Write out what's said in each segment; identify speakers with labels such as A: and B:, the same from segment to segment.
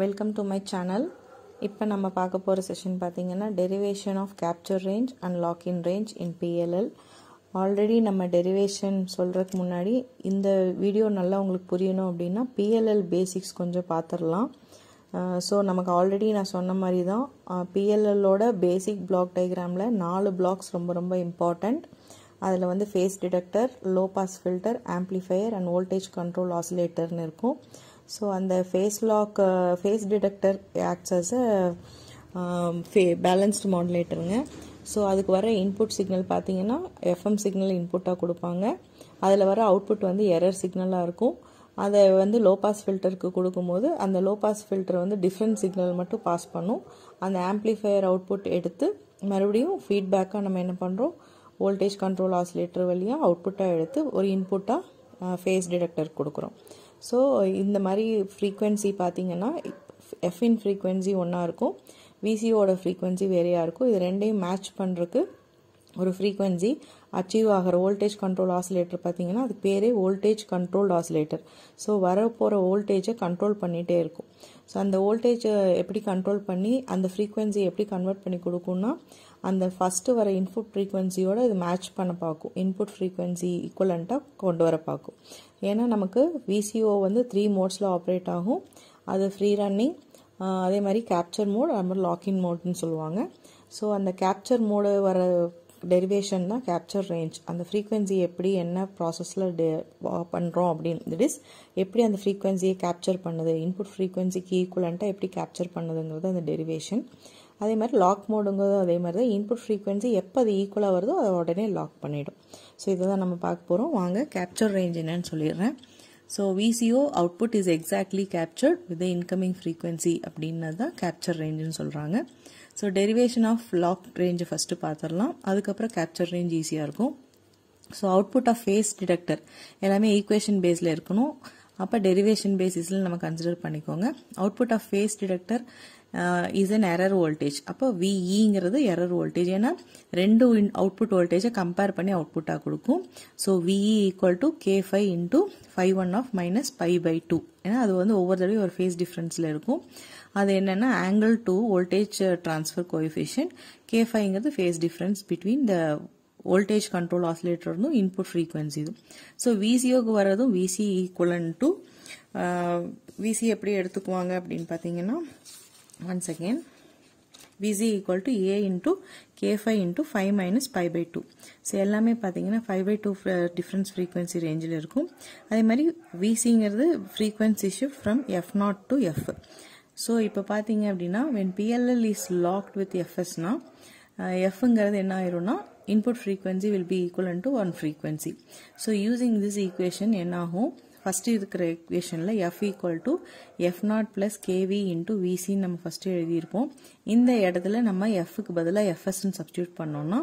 A: Welcome to my channel இப்போ நம்ம பார்க்க போகிற செஷன் பார்த்தீங்கன்னா derivation of capture range and lock in range in PLL already நம்ம டெரிவேஷன் சொல்கிறதுக்கு முன்னாடி இந்த வீடியோ நல்லா உங்களுக்கு புரியணும் அப்படின்னா பிஎல்எல் பேசிக்ஸ் கொஞ்சம் பார்த்துடலாம். ஸோ நமக்கு ஆல்ரெடி நான் சொன்ன மாதிரி தான் பிஎல்எல்லோட பேசிக் பிளாக் டயக்ராமில் நாலு பிளாக்ஸ் ரொம்ப ரொம்ப இம்பார்ட்டண்ட் அதில் வந்து phase detector low pass filter amplifier and voltage control ஆசிலேட்டர்னு இருக்கும். ஸோ அந்த phase lock phase detector acts as ஃபே பேலன்ஸ்டு மாடுலேட்டருங்க ஸோ அதுக்கு வர இன்புட் சிக்னல் பார்த்தீங்கன்னா எஃப்எம் சிக்னல் இன்புட்டாக கொடுப்பாங்க. அதில் வர அவுட்புட் வந்து எரர் சிக்னலாக இருக்கும். அதை வந்து லோ பாஸ் ஃபில்டருக்கு கொடுக்கும்போது அந்த லோ பாஸ் ஃபில்டர் வந்து டிஃப்ரெண்ட் சிக்னல் மட்டும் பாஸ் பண்ணும். அந்த ஆம்ப்ளிஃபையர் அவுட்புட் எடுத்து மறுபடியும் ஃபீட்பேக்காக நம்ம என்ன பண்ணுறோம் வோல்டேஜ் கண்ட்ரோல் ஆசிலேட்டர் வழியாக அவுட்புட்டாக எடுத்து ஒரு இன்புட்டாக ஃபேஸ் டிடெக்டர் கொடுக்குறோம். ஸோ இந்த மாதிரி ஃப்ரீக்வன்சி பார்த்தீங்கன்னா எஃப்இன் ஃப்ரீக்வன்சி ஒன்றா இருக்கும். விசிஓட ஃப்ரீக்வன்சி வேறையாக இருக்கும். இது ரெண்டையும் மேட்ச் பண்ணுறதுக்கு ஒரு ஃப்ரீக்வன்சி அச்சீவ் ஆகிற வோல்டேஜ் கண்ட்ரோல் ஆசிலேட்டர் பார்த்தீங்கன்னா அது பேரே வோல்டேஜ் கண்ட்ரோல்டு ஆசிலேட்டர் ஸோ வரப்போகிற வோல்டேஜை கண்ட்ரோல் பண்ணிகிட்டே இருக்கும். ஸோ அந்த வோல்டேஜை எப்படி கண்ட்ரோல் பண்ணி அந்த ஃப்ரீக்வன்சி எப்படி கன்வெர்ட் பண்ணி கொடுக்கும்னா அந்த ஃபஸ்ட்டு வர இன்புட் ஃப்ரீக்வன்சியோட இது மேட்ச் பண்ண பார்க்கும். இன்புட் ஃப்ரீக்வன்சி ஈக்குவலண்ட்டாக கொண்டு வர பார்க்கும். ஏன்னா நமக்கு விசிஓ வந்து த்ரீ மோட்ஸில் ஆப்ரேட் ஆகும். அது ஃப்ரீ ரன்னிங் அதே மாதிரி கேப்சர் மோட் அது மாதிரி லாக்இன் மோட்னு சொல்லுவாங்க. ஸோ அந்த கேப்சர் மோடு வர டெரிவேஷன் தான் கேப்சர் ரேஞ்ச் அந்த ஃப்ரீக்வன்சி எப்படி என்ன ப்ராசஸில் டெ பண்ணுறோம் அப்படின்னு திட் இஸ் எப்படி அந்த ஃப்ரீக்வன்சியை கேப்சர் பண்ணுது? இன்புட் ஃப்ரீக்வன்சிக்கு ஈக்குவலண்ட்டாக எப்படி கேப்சர் பண்ணுதுங்கிறது அந்த டெரிவேஷன் அதே மாதிரி லாக் மோடுங்கிறதும் அதே மாதிரி தான். இன்புட் ஃப்ரீக்வன்சி எப்போ அது ஈக்குவலாக வருதோ அதை உடனே லாக் பண்ணிவிடும் ஸோ இதை தான் நம்ம பார்க்க போகிறோம் வாங்க கேப்சர் ரேஞ்ச் என்னன்னு சொல்லிடுறேன். So VCO output is exactly captured with incoming frequency அப்படின்னது தான் கேப்சர் ரேஞ்சுன்னு சொல்கிறாங்க so derivation of lock range first பார்த்துடலாம் அதுக்கப்புறம் கேப்சர் ரேஞ்ச் ஈஸியாக இருக்கும். So output of phase detector எல்லாமே ஈக்குவேஷன் பேஸில் இருக்கணும். அப்போ டெரிவேஷன் பேசிஸில் நம்ம கன்சிடர் பண்ணிக்கோங்க. Output of phase detector is an error voltage அப்போ விஇங்கிறது எரர் வோல்டேஜ் ஏன்னா ரெண்டு அவுட்புட் வோல்டேஜை கம்பேர் பண்ணி அவுட்புட்டாக கொடுக்கும் so VE equal to K five into five one of minus five by two ஏன்னா அது வந்து ஒவ்வொரு தடவையும் ஒரு ஃபேஸ் டிஃப்ரென்ஸில் இருக்கும் அது என்னென்னா angle to voltage transfer coefficient K ஃபைங்கிறது phase difference between the voltage control ஆசிலேட்டர்னும் input frequency இதுவும் ஸோ விசிஓக்கு வர்றதும் விசி ஈக்குவலன் டு விசி எப்படி எடுத்துக்குவாங்க அப்படின்னு பார்த்தீங்கன்னா one second VC equal to A into K five into five minus five by two so எல்லாமே பார்த்தீங்கன்னா five by two difference frequency ரேஞ்சில் இருக்கும். அதே மாதிரி விசிங்கிறது frequency shift from F naught to F so இப்போ பார்த்தீங்க அப்படின்னா when PLL is locked with எஃப்எஸ்னா எஃப்ங்கிறது என்ன ஆயிரும்னா input frequency will be equal to one frequency so using this equation என்னாகும்? ஃபஸ்ட்டு இருக்கிற ஈக்குவேஷனில் F equal to F naught plus KV into விசின்னு நம்ம first எழுதியிருப்போம். இந்த இடத்துல நம்ம எஃப்க்கு பதிலாக எஃப்எஸ்ன்னு சப்ஸ்டியூட் பண்ணோம்னா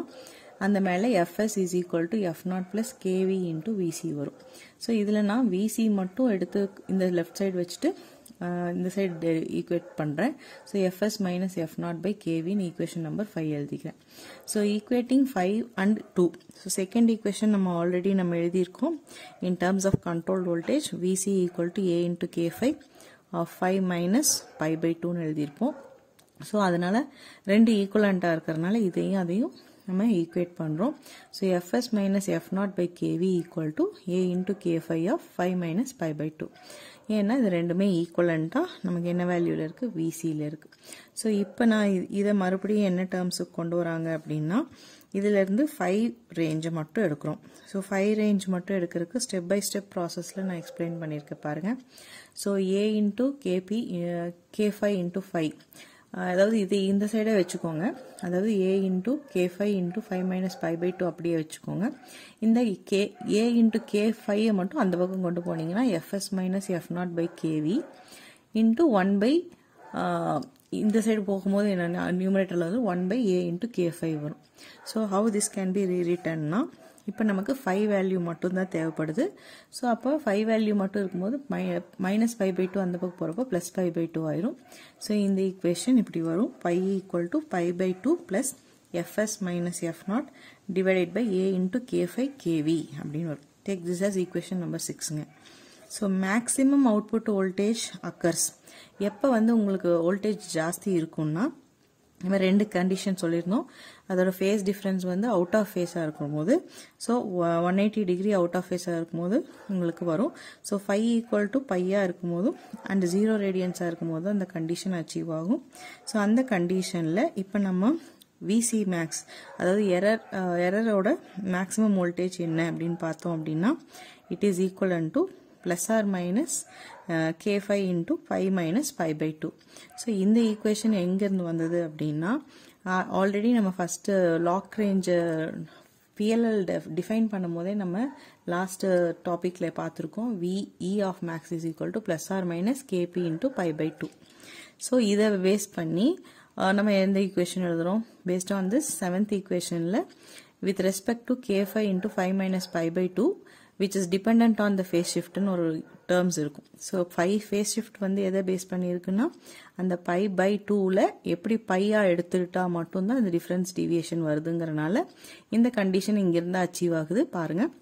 A: அந்த மேலே FS is equal to F naught plus KV into VC வரும். ஸோ இதில் நான் விசி மட்டும் எடுத்து இந்த லெஃப்ட் சைடு வச்சுட்டு இந்த சைடு ஈக்குவேட் பண்ணுறேன் so FS minus F naught by கேவின்னு equation number five எழுதிக்கிறேன். So equating five and two so second equation நம்ம ஆல்ரெடி நம்ம எழுதியிருக்கோம். In terms of control voltage VC equal to A into K five of five minus five by டூன்னு எழுதியிருப்போம். So அதனால் ரெண்டு ஈக்குவலண்ட்டாக இருக்கிறதுனால இதையும் அதையும் நம்ம ஈக்குவேட் பண்ணுறோம் so FS minus F naught by KV equal to A into K five of five minus five by two ஏன்னா இது ரெண்டுமே ஈக்குவலண்ட்டாக நமக்கு என்ன வேல்யூவில் இருக்குது விசியில் இருக்குது ஸோ இப்போ நான் இதை மறுபடியும் என்ன டேர்ம்ஸுக்கு கொண்டு வராங்க அப்படின்னா இதிலேருந்து ஃபைவ் ரேஞ்சை மட்டும் எடுக்கிறோம். ஸோ ஃபைவ் ரேஞ்ச் மட்டும் எடுக்கிறதுக்கு ஸ்டெப் பை ஸ்டெப் ப்ராசஸில் நான் எக்ஸ்பிளைன் பண்ணியிருக்கேன் பாருங்கள் so A into KP K five into five அதாவது இது இந்த சைடே வச்சுக்கோங்க. அதாவது A into K five into five minus five by two அப்படியே வச்சுக்கோங்க. இந்த கே ஏ இன்ட்டு கே ஃபைவை மட்டும் அந்த பக்கம் கொண்டு போனீங்கன்னா FS minus F naught by KV into one by இந்த சைடு போகும்போது என்னென்ன நியூமரேட்டரில் வந்து one by A into K five வரும். So how this can be ரீ ரிட்டன்னா இப்போ நமக்கு ஃபைவ் வேல்யூ மட்டும்தான் தேவைப்படுது. ஸோ அப்போ ஃபைவ் வேல்யூ மட்டும் இருக்கும்போது மை மைனஸ் ஃபைவ் பை டூ அந்த பக்கம் போகிறப்போ ப்ளஸ் ஃபைவ் பை டூ ஆயிரும். ஸோ இந்த ஈக்குவேஷன் இப்படி வரும். Five equal to five by two plus FS minus F naught divided by A into K five KV அப்படின்னு வரும். Take this as equation number சிக்ஸுங்க so maximum output voltage occurs எப்போ வந்து உங்களுக்கு voltage ஜாஸ்தி இருக்கும்னா நம்ம ரெண்டு கண்டிஷன் சொல்லியிருந்தோம். அதோட ஃபேஸ் டிஃப்ரென்ஸ் வந்து அவுட் ஆஃப் ஃபேஸாக இருக்கும்போது. So one eighty degree out of ஃபேஸாக இருக்கும்போது உங்களுக்கு வரும். ஸோ ஃபைவ் ஈக்குவல் டு பையாக இருக்கும்போதும் அண்ட் ஜீரோ ரேடியன்ஸாக இருக்கும்போது அந்த கண்டிஷன் அச்சீவ் ஆகும். ஸோ அந்த கண்டிஷனில் இப்போ நம்ம விசி மேக்ஸ் அதாவது எரர் எரரோட மேக்ஸிமம் வோல்டேஜ் என்ன அப்படின்னு பார்த்தோம் அப்படின்னா it is equal to plus or minus K five into five minus five by two so இந்த ஈக்குவேஷன் எங்கேருந்து வந்தது அப்படின்னா ஆல்ரெடி நம்ம first lock range PLL define பண்ணும் போதே நம்ம லாஸ்ட்டு டாப்பிக்கில் பார்த்துருக்கோம். VE of max is equal to plus or minus KP into pi by two so இதை வேஸ்ட் பண்ணி நம்ம எந்த ஈக்குவேஷன் எழுதுகிறோம் பேஸ்ட் ஆன் திஸ் செவன்த் ஈக்குவேஷனில் with respect to K five into five minus five by two which is depend on the phase ஷிஃப்ட்னு ஒரு terms இருக்கும். So pi phase shift வந்து எதை பேஸ் பண்ணியிருக்குன்னா அந்த பை பை டூவில் எப்படி பையாக எடுத்துக்கிட்டா மட்டும்தான் அந்த டிஃப்ரென்ஸ் டிவியேஷன் வருதுங்கிறனால இந்த கண்டிஷன் இங்கிருந்து அச்சீவ் ஆகுது. பாருங்கள்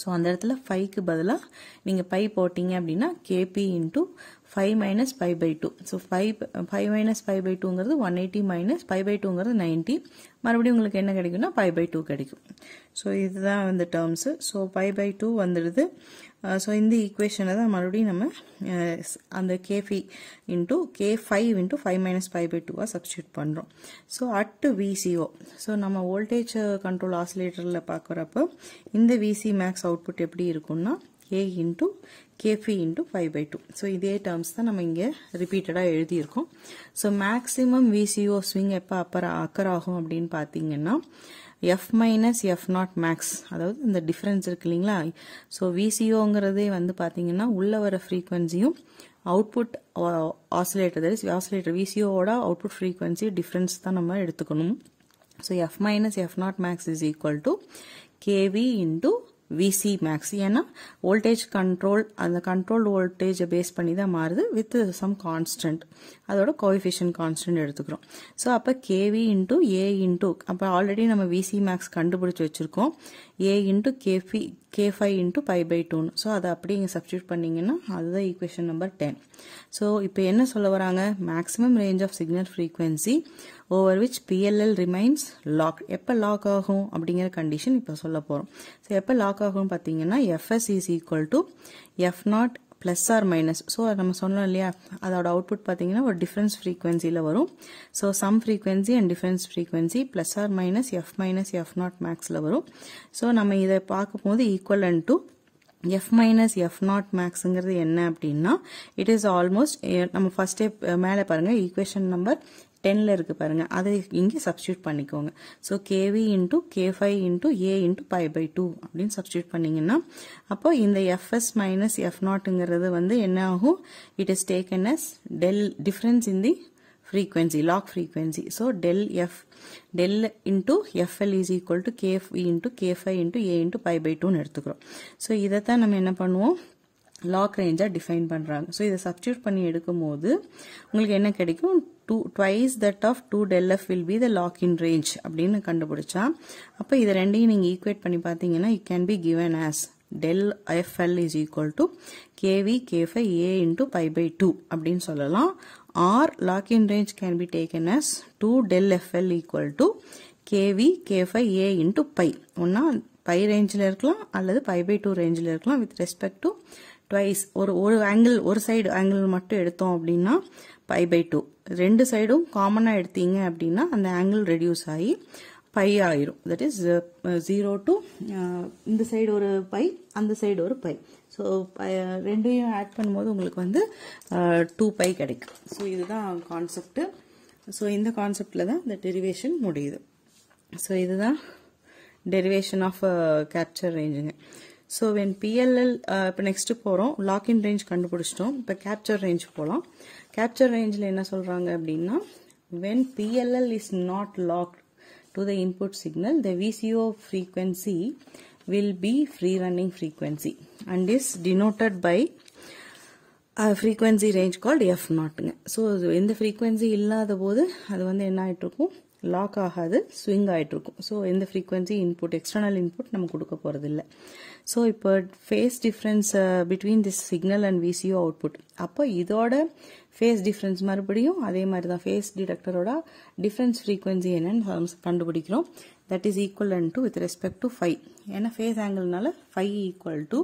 A: ஸோ அந்த இடத்துல ஃபைவ்க்கு பதிலாக நீங்கள் பை போட்டிங்க அப்படின்னா KP into five minus five by two so five five minus five by டூங்கிறது one eighty minus five by டூங்கிறது ninety மறுபடியும் உங்களுக்கு என்ன கிடைக்கும்னா ஃபைவ் பை டூ கிடைக்கும். ஸோ இதுதான் வந்து terms so five by two வந்துடுது. Uh, ஸோ இந்த ஈக்குவேஷனை தான் மறுபடியும் நம்ம uh, அந்த K phi into K five into five minus five by டூவாக சப்ஸ்டியூட் பண்ணுறோம் ஸோ அட் விசிஓ ஸோ நம்ம வோல்டேஜ் கண்ட்ரோல் ஆசிலேட்டரில் பார்க்குறப்ப இந்த விசி மேக்ஸ் அவுட்புட் எப்படி இருக்கும்னா K into K phi into five by two so இதே டேர்ம்ஸ் தான் நம்ம இங்கே ரிப்பீட்டடாக எழுதியிருக்கோம். ஸோ மேக்ஸிமம் விசிஓ ஸ்விங் எப்போ அப்பர் அக்கர் ஆகும் அப்படின்னு பார்த்தீங்கன்னா F minus F naught max அதாவது இந்த டிஃப்ரென்ஸ் இருக்கு இல்லைங்களா? ஸோ விசிஓங்கிறதே வந்து பார்த்தீங்கன்னா உள்ள வர ஃப்ரீக்வன்சியும் output oscillator that is oscillator விசிஓவோட output frequency difference தான் நம்ம எடுத்துக்கணும். So F minus F naught max is equal to KV into VC max ஏன்னா வோல்டேஜ் கண்ட்ரோல் அந்த கண்ட்ரோல் வோல்டேஜை பேஸ் பண்ணி தான் மாறுது வித் சம் கான்ஸ்டன்ட் அதோட கோஎஃபிஷியன் கான்ஸ்டன்ட் எடுத்துக்கிறோம். ஸோ அப்போ கேவி இன்ட்டு ஏ இன்ட்டு அப்போ ஆல்ரெடி நம்ம விசி மேக்ஸ் கண்டுபிடிச்சி வச்சுருக்கோம். A into K phi K five into pi by டூன்னு ஸோ அதை அப்படி இங்கே சப்ஸ்டியூட் பண்ணிங்கன்னா அதுதான் ஈக்குவேஷன் நம்பர் டென் ஸோ இப்போ என்ன சொல்ல வராங்க? Maximum range of signal frequency over which PLL remains lock எப்போ லாக் ஆகும் அப்படிங்கிற கண்டிஷன் இப்போ சொல்ல போகிறோம் ஸோ எப்போ லாக் ஆகும்னு பார்த்தீங்கன்னா FS is equal to F naught plus or minus so நம்ம சொன்னோம் இல்லையா? அதோட அவுட்புட் பார்த்தீங்கன்னா ஒரு டிஃப்ரென்ஸ் ஃப்ரீக்வன்சியில் வரும். So sum frequency and difference frequency plus or minus F minus F naught மேக்ஸில் வரும். ஸோ நம்ம இதை பார்க்கும்போது equal and to F minus F naught மேக்ஸுங்கிறது என்ன அப்படின்னா இட் இஸ் ஆல்மோஸ்ட் நம்ம ஃபர்ஸ்டே மேலே பாருங்கள் ஈக்குவேஷன் நம்பர் டென்னில் இருக்குது பாருங்கள் அதை இங்கே சப்ஸ்டியூட் பண்ணிக்கோங்க. So KV into K five into A into pi by two அப்படின்னு சப்ஸ்டியூட் பண்ணிங்கன்னா அப்போ இந்த எஃப்எஸ் மைனஸ் எஃப் நாட்டுங்கிறது வந்து என்ன ஆகும்? It is taken as del difference in the frequency log frequency. So del f del into fl is equal to kf into k5 into a into pi by 2 எடுத்துக்கிறோம். So தான் நம்ம என்ன பண்ணுவோம்? Lock ரேஞ்சாக டிஃபைன் பண்ணுறாங்க so இதை substitute பண்ணி எடுக்கும்போது உங்களுக்கு என்ன கிடைக்கும்? Two twice that of two del F will be the lock in range அப்படின்னு கண்டுபிடிச்சா. அப்போ இதை ரெண்டையும் நீங்கள் ஈக்குவேட் பண்ணி பார்த்தீங்கன்னா it can be given as del fl is equal to kv k5 a into pi by 2 அப்படின்னு சொல்லலாம். Or lock in range can be taken as 2 del fl equal to kv k5 a into pi ஒன்னா pi ரேஞ்சில் இருக்கலாம் அல்லது pi by two ரேஞ்சில் இருக்கலாம் with respect to twice ஒரு ஒரு ஆங்கிள் ஒரு சைடு ஆங்கிள் மட்டும் எடுத்தோம் அப்படின்னா பை பை டூ ரெண்டு சைடும் காமனாக எடுத்தீங்க அப்படின்னா அந்த ஆங்கிள் ரெடியூஸ் ஆகி பை ஆயிரும். தட் இஸ் ஜீரோ டு இந்த சைடு ஒரு பை அந்த சைடு ஒரு பை ஸோ uh, ரெண்டையும் ஆட் பண்ணும்போது உங்களுக்கு வந்து uh, டூ பை கிடைக்கும். ஸோ இதுதான் கான்செப்ட் ஸோ இந்த கான்செப்டில் தான் இந்த டெரிவேஷன் முடியுது. ஸோ இதுதான் டெரிவேஷன் ஆஃப் கேப்சர் ரேஞ்சுங்க ஸோ வென் பிஎல்எல் இப்போ நெக்ஸ்ட்டு போகிறோம் லாக்இன் ரேஞ்ச் கண்டுபிடிச்சிட்டோம். இப்போ கேப்சர் ரேஞ்ச் போகலாம் கேப்சர் ரேஞ்சில் என்ன சொல்கிறாங்க அப்படின்னா when PLL is not locked to the input signal, the VCO frequency will be free running frequency and is denoted by a frequency range called F நாட்டுங்க so எந்த frequency இல்லாத போது அது வந்து என்ன ஆகிட்டு இருக்கும் லாக் ஆகாது ஸ்விங் ஆகிட்டு இருக்கும் ஸோ எந்த ஃப்ரீக்வன்சி இன்புட் எக்ஸ்டர்னல் இன்புட் நம்ம கொடுக்க போகிறது இல்லை ஸோ இப்போ phase difference between this signal and VCO output அப்போ இதோட ஃபேஸ் டிஃப்ரென்ஸ் மறுபடியும் அதே மாதிரி தான் ஃபேஸ் டிடக்டரோட டிஃப்ரென்ஸ் ஃப்ரீக்வன்சி என்னன்னு கண்டுபிடிக்கிறோம். That is equal and to with respect to five ஏன்னா phase ஆங்கிள்னால five equal to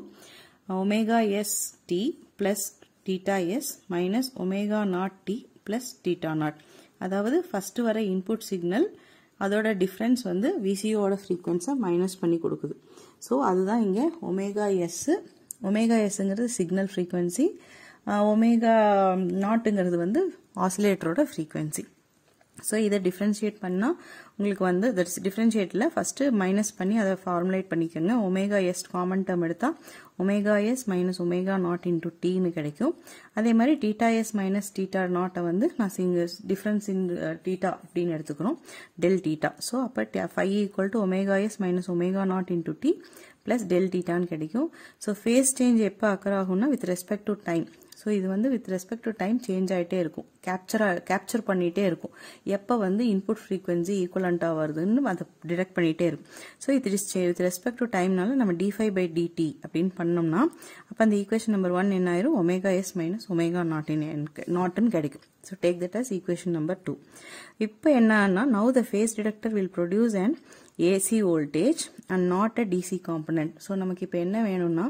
A: omega S T plus theta S minus omega naught T plus theta naught அதாவது first வர இன்புட் சிக்னல் அதோட difference வந்து விசிஓட ஃப்ரீக்வன்ஸை minus பண்ணி கொடுக்குது. So அதுதான் இங்கே ஒமேகா எஸ் ஒமேகா எஸ்ங்கிறது சிக்னல் ஃப்ரீக்வன்சி ஒமேகா நாட்டுங்கிறது வந்து ஆசிலேட்டரோட ஃப்ரீக்வன்சி ஸோ இதை டிஃப்ரென்ஷியேட் பண்ணால் உங்களுக்கு வந்து தட்ஸ் டிஃப்ரென்ஷியேட்டில் ஃபஸ்ட்டு மைனஸ் பண்ணி அதை ஃபார்முலேட் பண்ணிக்கோங்க. ஒமேகா எஸ் காமன் டேர்ம் எடுத்தால் omega S minus omega naught into டீன்னு கிடைக்கும். அதே மாதிரி டீட்டா எஸ் மைனஸ் டீட்டா நாட்டை வந்து நான் சிங்க டிஃப்ரென்ஸ் இன் டீட்டா அப்படின்னு எடுத்துக்கிறோம். டெல் டீட்டா ஸோ அப்போ five equal to omega S minus omega naught into T plus del டீட்டான்னு கிடைக்கும். ஸோ ஃபேஸ் சேஞ்ச் எப்போ அக்கர் ஆகும்னா with respect to time so இது வந்து with respect to time change ஆகிட்டே இருக்கும். கேப்சராக கேப்சர் பண்ணிகிட்டே இருக்கும். எப்போ வந்து இன்புட் ஃப்ரீக்வன்சி ஈக்குவலண்ட்டாக வருதுன்னு அதை டிடெக்ட் பண்ணிகிட்டே இருக்கும். ஸோ இது இஸ் வித் ரெஸ்பெக்ட் டு டைம்னால நம்ம டி ஃபைவ் பை டிடி அப்படின்னு பண்ணோம்னா அப்போ அந்த ஈக்குவேஷன் நம்பர் ஒன் என்ன ஆயிரும்? ஒமேகா எஸ் மைனஸ் ஒமேகா நாட்டின் நாட்டுன்னு கிடைக்கும். So take that as equation number two இப்போ என்னன்னா now the phase detector will produce and AC voltage and not a DC component so நமக்கு இப்போ என்ன வேணும்னா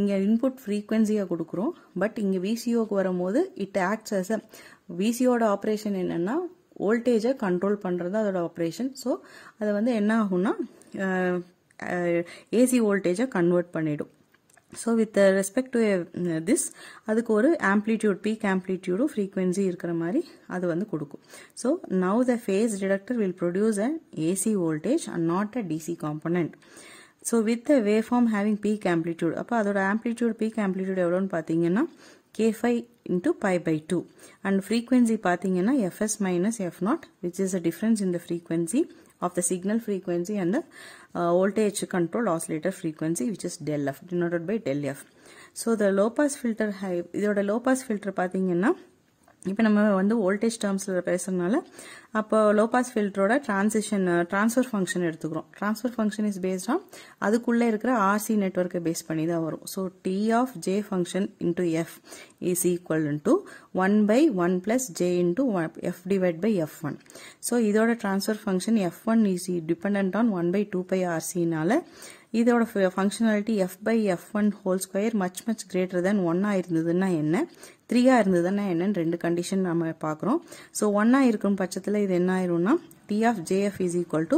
A: இங்கே இன்புட் ஃப்ரீக்வன்சியாக கொடுக்குறோம். பட் இங்கே விசிஓக்கு வரும்போது இட் ஆக்ட்ஸ் அஸ் அ விசிஓட ஆப்ரேஷன் என்னென்னா வோல்டேஜை கண்ட்ரோல் பண்ணுறது அதோட ஆப்ரேஷன் ஸோ அதை வந்து என்ன ஆகும்னா ஏசி வோல்டேஜை கன்வெர்ட் பண்ணிடும். So with respect to this அதுக்கு ஒரு ஆம்ப்ளிடியூட் பீக் ஆம்ப்ளிடியூடும் ஃப்ரீக்வன்சி இருக்கிற மாதிரி அது வந்து கொடுக்கும். So now the phase detector will produce an AC voltage and not a DC component so with waveform having peak amplitude அப்போ அதோட ஆம்ப்ளிடியூட் பீக் ஆம்ப்ளிடியூட் எவ்வளோன்னு பார்த்தீங்கன்னா K phi into pi by two and frequency பார்த்தீங்கன்னா FS minus F not which is a difference in the frequency of the signal frequency and the uh, voltage controlled which is which is del f by del del so the the low pass இதோட low pass filter பார்த்தீங்கன்னா இப்போ நம்ம வந்து voltage டேர்ம்ஸில் பேசுறதுனால அப்போ low pass ஃபில்டரோட transition transfer function எடுத்துக்கிறோம். ட்ரான்ஸ்ஃபர் ஃபங்க்ஷன் இஸ் பேஸ்டா அதுக்குள்ளே இருக்கிற ஆர்சி நெட்ஒர்க்கை பேஸ் பண்ணி தான் வரும். So T of J function into F is equal to one by one plus J into F divide by F one so இதோட transfer function F one is depend on one by two pi ஆர்சினால இதோட functionality F by F one whole square much much greater than ஒன்னா இருந்ததுன்னா என்ன? த்ரீயாக இருந்ததுன்னா என்னன்னு ரெண்டு condition நம்ம பார்க்குறோம். ஸோ ஒன்னா இருக்கும் பட்சத்தில் இது என்ன ஆயிரும்னா T of JF is equal to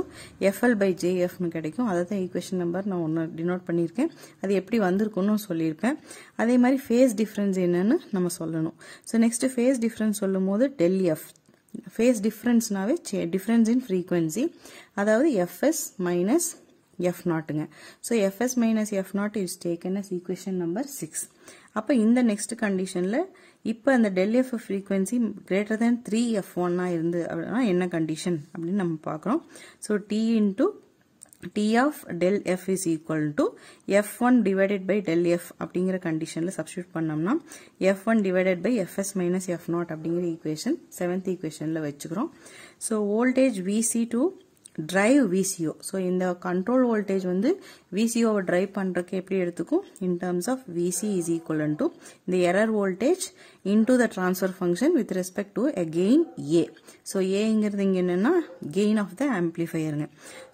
A: FL by ஜேஎஃப்னு கிடைக்கும். அதை தான் ஈக்குவேஷன் நம்பர் நான் ஒன்று டினோட் பண்ணியிருக்கேன். அது எப்படி வந்திருக்குன்னு சொல்லியிருப்பேன் அதே மாதிரி ஃபேஸ் டிஃப்ரென்ஸ் என்னன்னு நம்ம சொல்லணும். ஸோ நெக்ஸ்ட் ஃபேஸ் டிஃப்ரென்ஸ் சொல்லும் போது டெல் எஃப் ஃபேஸ் டிஃப்ரென்ஸ்னாவே டிஃப்ரென்ஸ் இன் ஃப்ரீக்வன்சி அதாவது FS minus F நாட்டுங்க so FS minus F naught is taken as equation number six அப்போ இந்த நெக்ஸ்ட் கண்டிஷனில் இப்போ அந்த del F frequency greater than three F ஒன்னாக இருந்து அப்படின்னா என்ன கண்டிஷன் அப்படின்னு நம்ம பார்க்குறோம். So T into T of del F is equal to F one divided by del F அப்படிங்கிற கண்டிஷனில் சப்ஸ்டியூட் பண்ணோம்னா F one divided by FS minus F naught அப்படிங்கிற ஈக்குவேஷன் செவன்த் ஈக்குவேஷனில் வச்சுக்கிறோம். So voltage VC to drive VCO so இந்த control voltage வந்து விசிஓவை drive பண்டுக்கு எப்படி எடுத்துக்கும்? In terms of VC is equal to இந்த error voltage into the transfer function with respect to A. So A so இங்க இங்கே என்னென்னா கெயின் ஆஃப் த ஆம்ப்ளிஃபையருங்க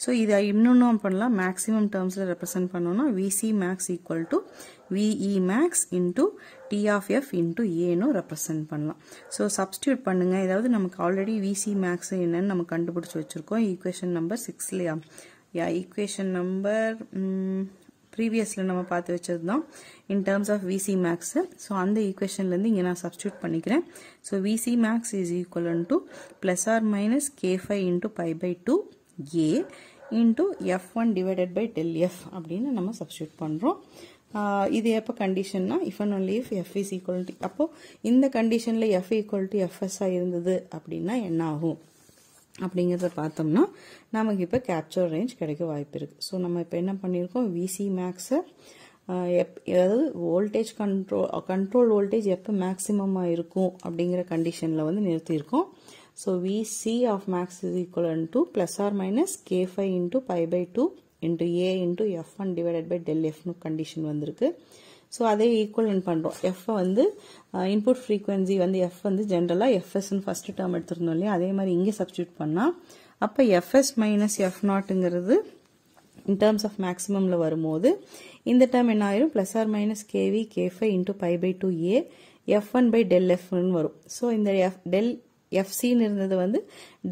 A: ஸோ இதை இன்னொன்றும் பண்ணலாம். Maximum டேர்ம்ஸில் represent VC VC max equal VE VE max into T of F into நும் represent பண்ணலாம். So substitute பண்ணுங்க. ஏதாவது நமக்கு ஆல்ரெடி விசி max என்னன்னு நம்ம கண்டுபிடிச்சி வச்சிருக்கோம். ஈக்குவேஷன் நம்பர் சிக்ஸ்லையா யா ஈக்குவேஷன் நம்பர் ப்ரீவியஸில் நம்ம பார்த்து வச்சது தான் in terms of VC max so அந்த ஈக்குவேஷன்லேருந்து இங்கே நான் சப்ஸ்டியூட் பண்ணிக்கிறேன். So VC max is equal to plus or minus K five into pi by two A into F one divided by del F அப்படின்னு நம்ம சப்ஸ்டியூட் பண்ணுறோம் இது எப்போ கண்டிஷன்னா if and only if F is equal to அப்போ இந்த கண்டிஷனில் F equal to எஃப்எஸ்ஆ இருந்தது அப்படின்னா என்ன ஆகும்? அப்படிங்கிறத பார்த்தோம்னா நமக்கு இப்போ கேப்சர் ரேஞ்ச் கிடைக்க வாய்ப்பு இருக்குது ஸோ நம்ம இப்போ என்ன பண்ணியிருக்கோம்? விசி மேக்ஸை எப் அதாவது வோல்டேஜ் கண்ட்ரோல் கண்ட்ரோல் வோல்டேஜ் எப்போ மேக்ஸிமமாக இருக்கும் அப்படிங்கிற கண்டிஷனில் வந்து நிறுத்தியிருக்கோம். So VC of max is equal to plus or minus K five into pi by two into A into F one divided by del எஃப்னு condition வந்திருக்கு. ஸோ அதே equivalent பண்ணுறோம் F வந்து இன்புட் ஃப்ரீக்வன்சி வந்து எஃப் வந்து ஜென்ரலாக எஃப்எஸ்ன்னு first term எடுத்துருந்தோம் இல்லையா? அதே மாதிரி இங்கே சப்ஸ்டியூட் பண்ணால் அப்போ எஃப்எஸ் மைனஸ் எஃப் நாட்டுங்கிறது இன் டேர்ம்ஸ் ஆஃப் மேக்ஸிமமில் வரும்போது இந்த டேர்ம் என்ன ஆயிரும்? Plus or minus KV K phi into into pi by two A F one by del எஃப்னு வரும். ஸோ இந்த எஃப் டெல் எஃப்சின்னு இருந்தது வந்து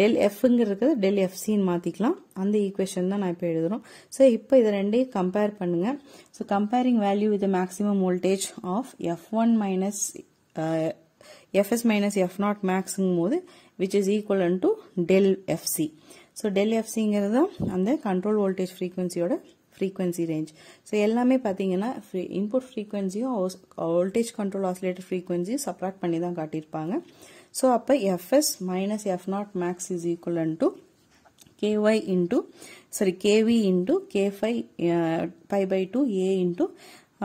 A: டெல் எஃப்ங்கிறது டெல் எஃப்சின்னு மாற்றிக்கலாம் அந்த ஈக்குவேஷன் தான் நான் இப்போ எழுதுகிறோம் ஸோ இப்போ இதை ரெண்டையும் கம்பேர் பண்ணுங்கள் so comparing value with maximum voltage of F one minus FS minus F naught மேக்ஸுங்கும் போது which is equal to del FC so del எஃப்சிங்கிறது தான் அந்த கண்ட்ரோல் வோல்டேஜ் ஃப்ரீக்வன்சியோட ஃப்ரீக்வன்சி ரேஞ்ச் ஸோ எல்லாமே பார்த்தீங்கன்னா ஃப்ரீ இன்புட் ஃப்ரீக்வன்சியும் வோல்டேஜ் கண்ட்ரோல் ஆசிலேட்டர் ஃப்ரீக்வன்சியும் subtract பண்ணி தான் காட்டியிருப்பாங்க. ஸோ அப்போ FS minus F naught max is equivalent to KY into sorry KV into K five pi by two A into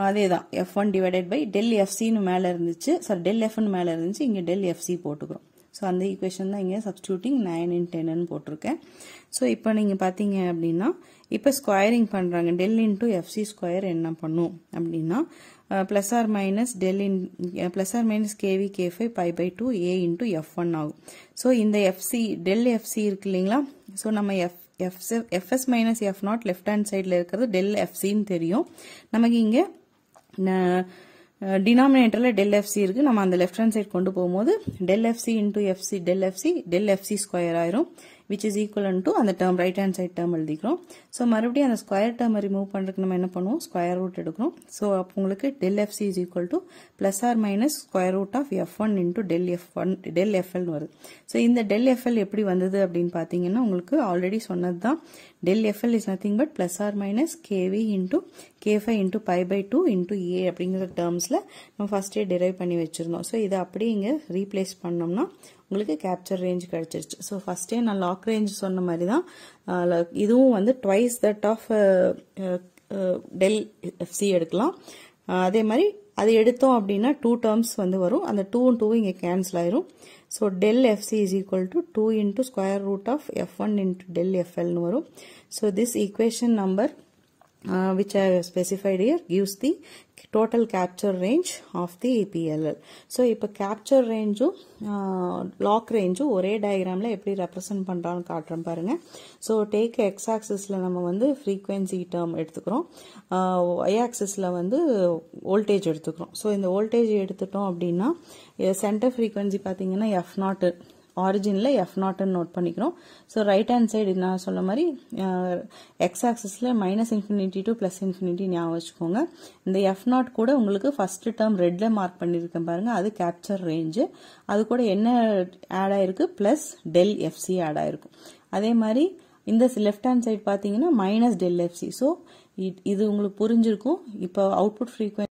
A: அதே தான். F one divided by del எஃப்சின்னு மேலே இருந்துச்சு. சாரி டெல் எஃப்னு மேலே இருந்துச்சு. இங்கே டெல் எஃப்சி போட்டுக்கிறோம். ஸோ அந்த ஈக்குவேஷன் தான் இங்கே சப்ஸ்டியூட்டிங் நைன் இன் டென்னு போட்டிருக்கேன். ஸோ இப்போ நீங்கள் பார்த்தீங்க அப்படின்னா இப்போ ஸ்கொயரிங் பண்ணுறாங்க டெல் இன்ட்டு எஃப்சி ஸ்கொயர் என்ன பண்ணும் அப்படின்னா plus or minus del in plus or minus KV K five pi by two A into F one ஆகும். ஸோ இந்த எஃப்சி டெல் எஃப்சி இருக்கு இல்லைங்களா? ஸோ நம்ம F F FS minus F naught left hand சைடில் இருக்கிறது del எஃப்சின்னு தெரியும். நமக்கு இங்கே டினாமினேட்டரில் டெல் எஃப்சி இருக்கு. நம்ம அந்த லெஃப்ட் ஹேண்ட் சைட் கொண்டு போகும்போது del FC into FC del FC del FC square ஆயிரும். விச் இஸ் ஈக்குவல் டு அந்த term right hand side term எழுதிக்கிறோம். ஸோ மறுபடியும் அந்த ஸ்கொயர் டேர்மை ரிமூவ் பண்ணுறதுக்கு நம்ம என்ன பண்ணுவோம்? ஸ்கொயர் ரூட் எடுக்கிறோம். ஸோ அப்போ உங்களுக்கு del FC is equal to plus or minus square root of F one into del F one del எஃப்எல்னு வருது. ஸோ இந்த டெல் எஃப்எல் எப்படி வந்தது அப்படின்னு பார்த்தீங்கன்னா உங்களுக்கு ஆல்ரெடி சொன்னது தான் del FL is nothing but plus or minus KV into K five into pi by two into A அப்படிங்கிற டேர்ம்ஸில் நம்ம ஃபர்ஸ்டே டிரைவ் பண்ணி வச்சுருந்தோம். ஸோ இதை அப்படியே இங்கே ரீப்ளேஸ் பண்ணோம்னா உங்களுக்கு கேப்சர் ரேஞ்ச் கிடைச்சிருச்சு. ஸோ ஃபஸ்ட்டே நான் லாக் ரேஞ்ச் சொன்ன மாதிரி தான் இதுவும் வந்து twice that of del FC எடுக்கலாம். அதே மாதிரி அது எடுத்தோம் அப்படின்னா டூ டேர்ம்ஸ் வந்து வரும். அந்த டூ டூ இங்கே கேன்சல் ஆயிரும். So del FC is equal to two into square root of F one into del எஃப்எல்னு வரும். So this equation number uh, which I have specified here gives the total capture range of the PLL. So, இப்போ capture range uh, lock range ஒரே diagramல எப்படி represent பண்ணுறான்னு காட்டுறேன் பாருங்க. So, take x-axisல நம்ம வந்து frequency term எடுத்துக்கிறோம். Uh, y-axisல வந்து voltage எடுத்துக்கிறோம். So, இந்த voltage எடுத்துட்டோம் அப்படின்னா center frequency பார்த்தீங்கன்னா F0 ஆரிஜினில் எஃப் நாட்னு நோட் பண்ணிக்கிறோம். ஸோ ரைட் ஹேண்ட் சைடு நான் சொன்ன மாதிரி X ஆக்சஸில் minus infinity to plus infinity ஞாபகம் வச்சுக்கோங்க. இந்த எஃப் நாட் கூட உங்களுக்கு ஃபஸ்ட்டு டேர்ம் ரெட்டில் மார்க் பண்ணியிருக்கேன் பாருங்கள் அது கேப்சர் ரேஞ்சு அது கூட என்ன ஆட் ஆயிருக்கு? ப்ளஸ் டெல் எஃப்சி ஆட் ஆயிருக்கும் அதே மாதிரி இந்த லெஃப்ட் ஹேண்ட் சைடு பார்த்தீங்கன்னா மைனஸ் டெல் எஃப்சி ஸோ இது உங்களுக்கு புரிஞ்சிருக்கும். இப்போ அவுட்புட் ஃப்ரீக்வன்